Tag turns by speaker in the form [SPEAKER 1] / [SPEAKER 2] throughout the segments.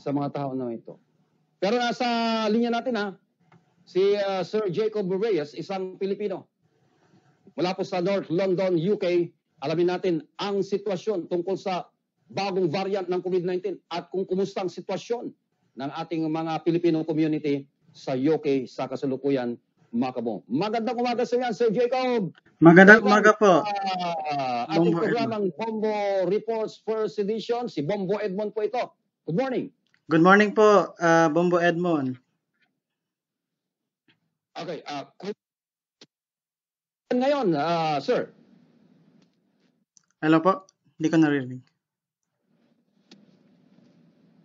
[SPEAKER 1] sa mga tao na ito. Pero nasa linya natin ha, si uh, Sir Jacob Reyes, isang Pilipino. Mula po sa North London, UK, alamin natin ang sitwasyon tungkol sa bagong variant ng COVID-19 at kung kumusta ang sitwasyon ng ating mga Filipino community sa UK sa kasalukuyan Makabo. Magandang umaga sa yan, Sir Jacob.
[SPEAKER 2] Magandang umaga po.
[SPEAKER 1] Uh, ating Bombo programang Bombo Reports First Edition, si Bombo Edmond po ito. Good morning.
[SPEAKER 2] Good morning po, uh, Bombo Edmond.
[SPEAKER 1] Okay, uh, ngayon, uh, sir.
[SPEAKER 2] Hello po, hindi ko narinig.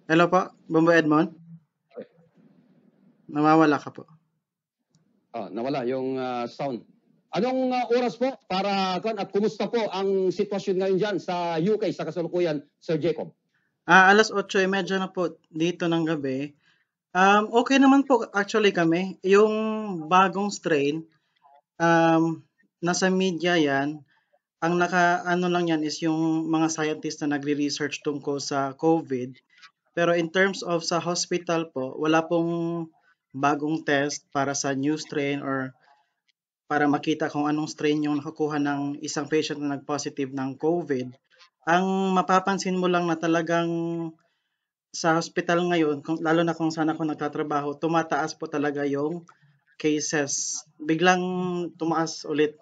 [SPEAKER 2] Hello po, Bombo Edmond. Nawawala ka po.
[SPEAKER 1] Ah, nawala yung uh, sound. Anong uh, oras po para kan at kumusta po ang sitwasyon ngayon diyan sa UK sa kasalukuyan, Sir Jacob?
[SPEAKER 2] Ah, alas 8:30 na po dito ng gabi. Um, okay naman po actually kami. Yung bagong strain, um, nasa media yan. Ang naka, ano lang yan is yung mga scientists na nagre-research tungkol sa COVID. Pero in terms of sa hospital po, wala pong bagong test para sa new strain or para makita kung anong strain yung nakukuha ng isang patient na nag-positive ng COVID. Ang mapapansin mo lang na talagang sa hospital ngayon, kung, lalo na kung saan ako nagtatrabaho, tumataas po talaga yung cases. Biglang tumaas ulit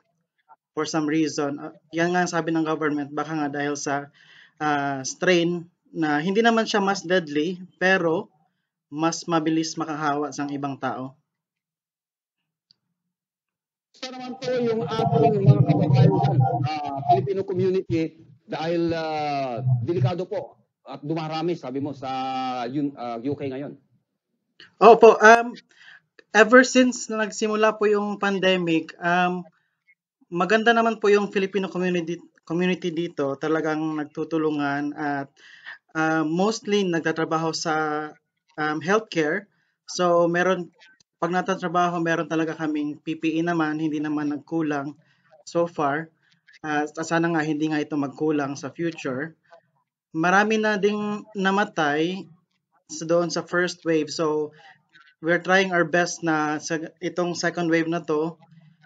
[SPEAKER 2] for some reason. Uh, yan nga sabi ng government, baka nga dahil sa uh, strain na hindi naman siya mas deadly, pero mas mabilis makahawa sa ibang tao?
[SPEAKER 1] Gusto naman po yung ating mga kababayan uh, Filipino community dahil uh, delikado po at dumarami sabi mo sa uh, ah, UK ngayon.
[SPEAKER 2] Opo, um, ever since na nagsimula po yung pandemic, um, maganda naman po yung Filipino community community dito, talagang nagtutulungan at uh, mostly nagtatrabaho sa um, healthcare. So meron pag natatrabaho, meron talaga kaming PPE naman, hindi naman nagkulang so far. Uh, sana nga hindi nga ito magkulang sa future. Marami na ding namatay sa doon sa first wave. So we're trying our best na sa itong second wave na to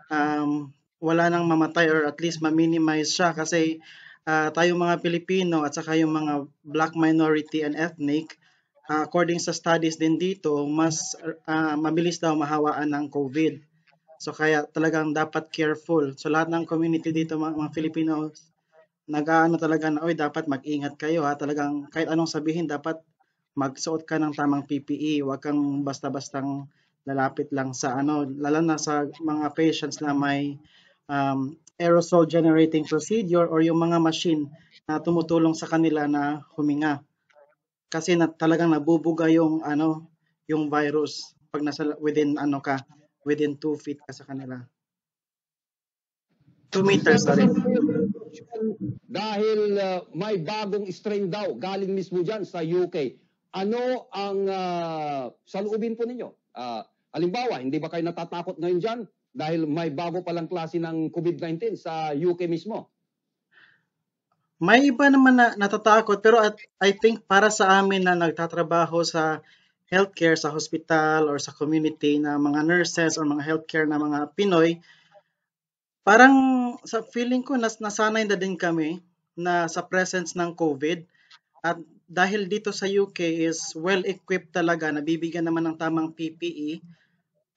[SPEAKER 2] um, wala nang mamatay or at least ma-minimize siya kasi uh, tayong mga Pilipino at saka yung mga black minority and ethnic uh, according sa studies din dito, mas uh, mabilis daw mahawaan ng COVID. So kaya talagang dapat careful. So lahat ng community dito mga, mga Filipino nag-aano talaga na oy dapat mag-ingat kayo ha. Talagang kahit anong sabihin dapat magsuot ka ng tamang PPE. Huwag kang basta-bastang lalapit lang sa ano, lalo na sa mga patients na may um, aerosol generating procedure or yung mga machine na tumutulong sa kanila na huminga kasi na, talagang nabubuga yung ano yung virus pag nasa within ano ka within 2 feet ka sa kanila. 2 meters sorry.
[SPEAKER 1] Dahil uh, may bagong strain daw galing mismo diyan sa UK ano ang uh, saloobin po ninyo? Uh, halimbawa hindi ba kayo natatakot ngayon diyan dahil may bago palang klase ng COVID-19 sa UK mismo?
[SPEAKER 2] May iba naman na natatakot pero at I think para sa amin na nagtatrabaho sa healthcare sa hospital or sa community na mga nurses or mga healthcare na mga Pinoy, parang sa feeling ko nas nasanay na din kami na sa presence ng COVID. At dahil dito sa UK is well equipped talaga, nabibigyan naman ng tamang PPE,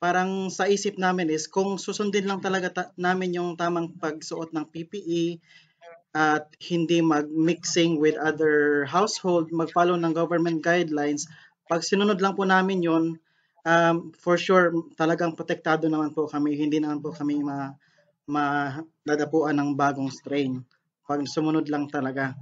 [SPEAKER 2] parang sa isip namin is kung susundin lang talaga ta- namin yung tamang pagsuot ng PPE, at hindi mag-mixing with other household, mag-follow ng government guidelines, pag sinunod lang po namin yon um, for sure talagang protektado naman po kami, hindi naman po kami ma madadapuan ng bagong strain. Pag sumunod lang talaga.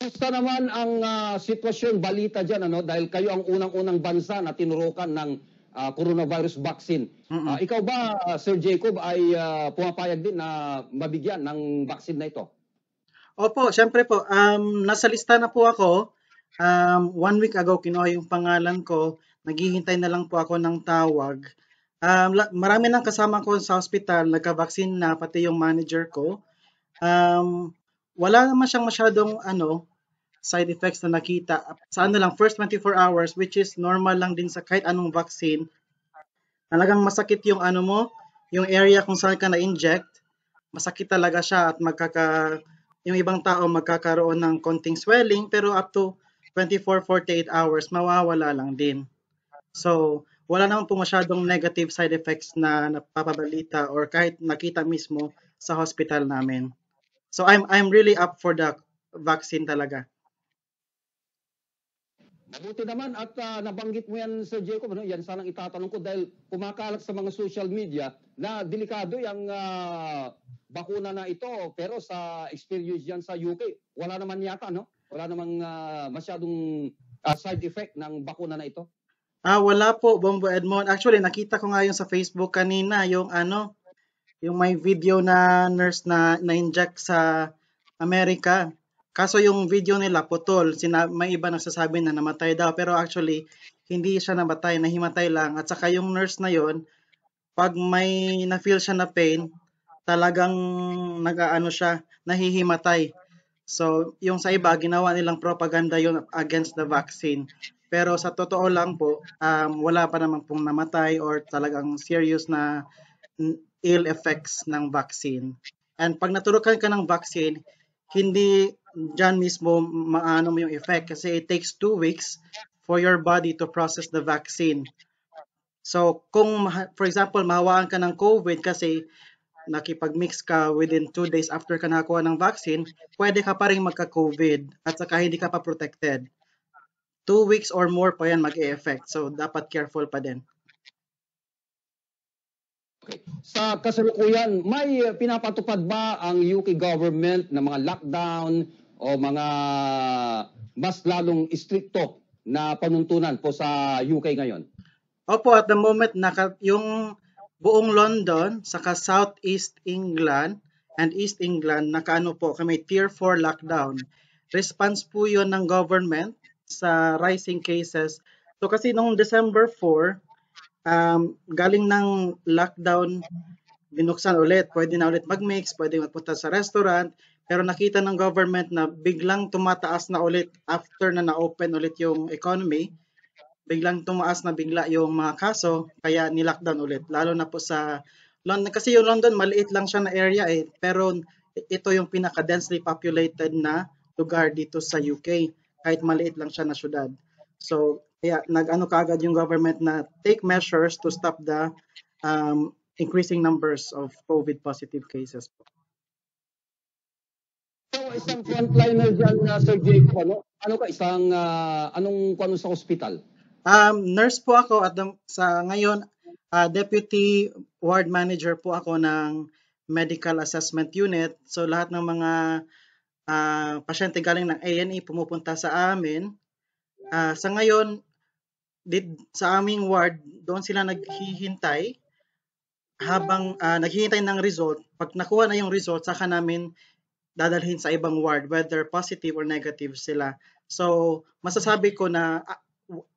[SPEAKER 1] Kumusta naman ang uh, sitwasyon, balita dyan, ano? dahil kayo ang unang-unang bansa na tinurukan ng uh, coronavirus vaccine. Mm-hmm. Uh, ikaw ba, uh, Sir Jacob, ay uh, pumapayag din na mabigyan ng vaccine na ito?
[SPEAKER 2] Opo, syempre po. Um, nasa lista na po ako. Um, one week ago, kinuha yung pangalan ko. Naghihintay na lang po ako ng tawag. Um, marami nang kasama ko sa hospital, nagka-vaccine na, pati yung manager ko. Um, wala naman siyang masyadong ano, side effects na nakita sa ano lang, first 24 hours, which is normal lang din sa kahit anong vaccine. Talagang masakit yung ano mo, yung area kung saan ka na-inject, masakit talaga siya at magkaka, yung ibang tao magkakaroon ng konting swelling, pero up to 24-48 hours, mawawala lang din. So, wala naman po masyadong negative side effects na napapabalita or kahit nakita mismo sa hospital namin. So I'm I'm really up for the vaccine talaga.
[SPEAKER 1] Mabuti naman at ah, nabanggit mo yan Sir Jacob, ano? yan sanang itatanong ko dahil kumakalat sa mga social media na delikado yung ah, bakuna na ito pero sa experience yan sa UK, wala naman yata, no? Wala namang ah, masyadong ah, side effect ng bakuna na ito.
[SPEAKER 2] Ah, wala po, Bombo Edmond. Actually, nakita ko nga yung sa Facebook kanina, yung ano, yung may video na nurse na na-inject sa Amerika. Kaso yung video nila putol, sina, may iba nagsasabi na namatay daw, pero actually, hindi siya namatay, nahimatay lang. At saka yung nurse na yon pag may na-feel siya na pain, talagang nag-ano siya, nahihimatay. So, yung sa iba, ginawa nilang propaganda yun against the vaccine. Pero sa totoo lang po, um, wala pa naman pong namatay or talagang serious na ill effects ng vaccine. And pag naturukan ka ng vaccine, hindi dyan mismo maano mo yung effect kasi it takes two weeks for your body to process the vaccine. So, kung, for example, mahawaan ka ng COVID kasi nakipag-mix ka within two days after ka nakakuha ng vaccine, pwede ka pa rin magka-COVID at saka hindi ka pa protected. Two weeks or more pa yan mag-e-effect. So, dapat careful pa din.
[SPEAKER 1] Okay. Sa kasalukuyan, may pinapatupad ba ang UK government ng mga lockdown o mga mas lalong istrikto na panuntunan po sa UK ngayon?
[SPEAKER 2] Opo, at the moment, naka, yung buong London, saka Southeast England and East England, nakaano po, kami Tier 4 lockdown. Response po yun ng government sa rising cases. So kasi nung December 4, um, galing ng lockdown, binuksan ulit, pwede na ulit mag-mix, pwede magpunta sa restaurant, pero nakita ng government na biglang tumataas na ulit after na na-open ulit yung economy, biglang tumaas na bigla yung mga kaso, kaya ni-lockdown ulit. Lalo na po sa London, kasi yung London, maliit lang siya na area eh, pero ito yung pinaka-densely populated na lugar dito sa UK, kahit maliit lang siya na syudad. So, kaya nag-ano kaagad yung government na take measures to stop the um, increasing numbers of COVID positive cases.
[SPEAKER 1] So, isang frontliner dyan, uh, Sir Jacob, ano? Ano ka, isang, ah, anong, ano sa hospital?
[SPEAKER 2] Um, nurse po ako at sa ngayon, ah, deputy ward manager po ako ng medical assessment unit. So lahat ng mga ah, pasyente galing ng A&E pumupunta sa amin. Ah, sa ngayon, did, sa aming ward, doon sila naghihintay habang ah, naghihintay ng result. Pag nakuha na yung result, saka namin dadalhin sa ibang ward, whether positive or negative sila. So, masasabi ko na ah,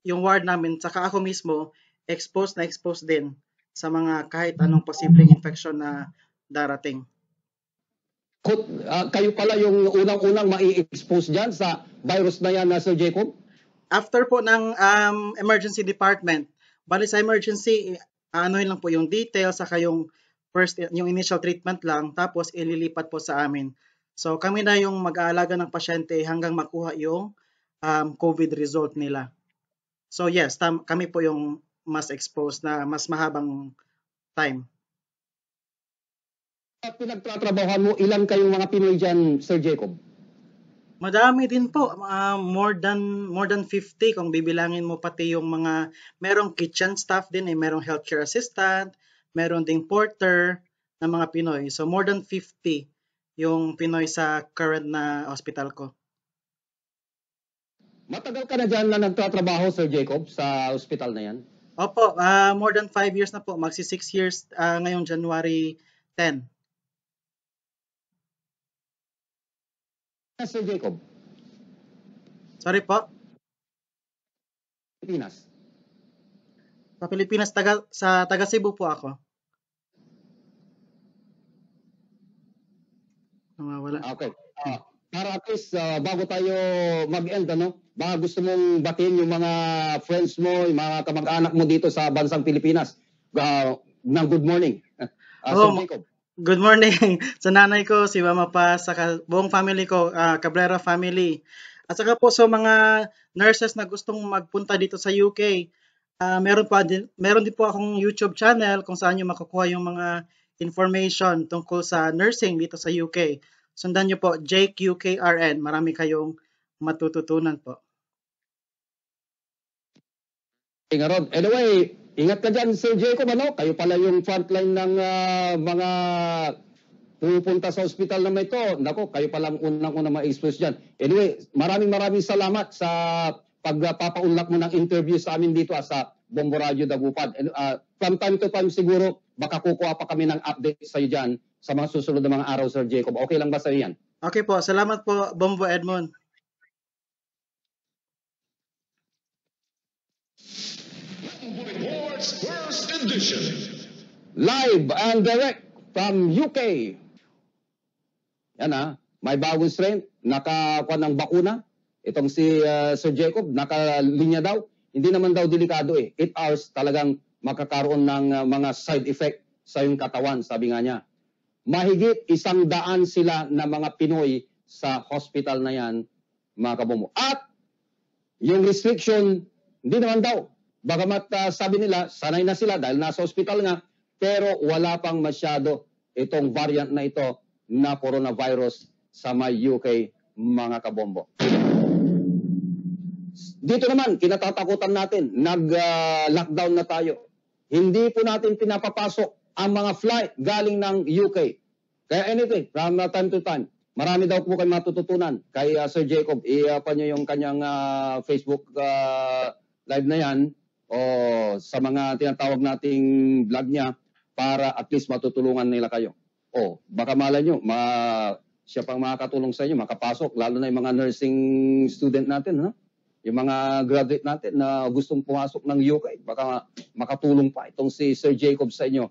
[SPEAKER 2] yung ward namin, saka ako mismo, exposed na exposed din sa mga kahit anong posibleng infection na darating.
[SPEAKER 1] Ah, kayo pala yung unang-unang mai-expose dyan sa virus na yan, na Sir Jacob?
[SPEAKER 2] After po ng um, emergency department, bali sa emergency, ano lang po yung details, saka yung first, yung initial treatment lang, tapos ililipat po sa amin. So kami na yung mag-aalaga ng pasyente hanggang makuha yung um, COVID result nila. So yes, tam- kami po yung mas exposed na mas mahabang time.
[SPEAKER 1] At pinagtatrabahan mo, ilan kayong mga Pinoy dyan, Sir Jacob?
[SPEAKER 2] Madami din po, ah, more than more than 50 kung bibilangin mo pati yung mga merong kitchen staff din eh, merong healthcare assistant, meron ding porter na mga Pinoy. So more than 50 yung Pinoy sa current na hospital ko.
[SPEAKER 1] Matagal ka na dyan na nagtatrabaho, Sir Jacob, sa hospital na yan?
[SPEAKER 2] Opo, ah, more than 5 years na po, magsi 6 years ah, ngayong January 10.
[SPEAKER 1] Sir Jacob,
[SPEAKER 2] Sorry po,
[SPEAKER 1] Pilipinas.
[SPEAKER 2] sa Pilipinas taga sa taga Cebu po ako. Nawawala.
[SPEAKER 1] Okay. Para at least ah, bago tayo mag-end, ano, baka gusto mong batiin yung mga friends mo, yung mga kamag-anak mo dito sa bansang Pilipinas. Ah, ng good morning. Ah,
[SPEAKER 2] Oh,
[SPEAKER 1] Jacob.
[SPEAKER 2] Good morning sa nanay ko, si Mama Pa, sa buong family ko, ah, Cabrera family. At saka po sa mga nurses na gustong magpunta dito sa UK, ah, meron pa din meron din po akong YouTube channel kung saan niyo makukuha yung mga information tungkol sa nursing dito sa UK. Sundan niyo po Jake UKRN. Marami kayong matututunan po.
[SPEAKER 1] Inga Rod. Anyway, ingat ka dyan, Sir Jacob, ano? Kayo pala yung frontline ng ah, mga pupunta sa ospital na may ito. Nako, kayo palang unang-unang ma-expose dyan. Anyway, maraming maraming salamat sa pagpapaunlak mo ng interview sa amin dito ah, sa Bombo Radio Dagupad. And, ah, from time to time siguro, baka kukuha pa kami ng update sa iyo dyan sa mga susunod na mga araw, Sir Jacob. Okay lang ba sa yan?
[SPEAKER 2] Okay po, salamat po Bombo Edmond.
[SPEAKER 3] First Edition.
[SPEAKER 1] Live and direct from UK. Yan ah, may bagong strain, nakakuha ng bakuna. Itong si ah, Sir Jacob, nakalinya daw. Hindi naman daw delikado eh. 8 hours talagang makakaroon ng ah, mga side effect sa iyong katawan, sabi nga niya. Mahigit isang daan sila na mga Pinoy sa hospital na yan, mga kabomo. At yung restriction, hindi naman daw. Bagamat ah, sabi nila, sanay na sila dahil nasa hospital nga, pero wala pang masyado itong variant na ito na coronavirus sa may UK, mga kabombo. Dito naman, kinatatakutan natin, nag-lockdown na tayo. Hindi po natin pinapapasok ang mga flight galing ng UK. Kaya anything, from uh, time to time, marami daw po kayo matututunan. Kay uh, Sir Jacob, nyo yung kanyang uh, Facebook uh, live na yan o sa mga tinatawag nating vlog niya para at least matutulungan nila kayo. O, baka malay nyo, ma, siya pang makakatulong sa inyo, makapasok, lalo na yung mga nursing student natin, ha? yung mga graduate natin na gustong pumasok ng UK, baka makatulong pa itong si Sir Jacob sa inyo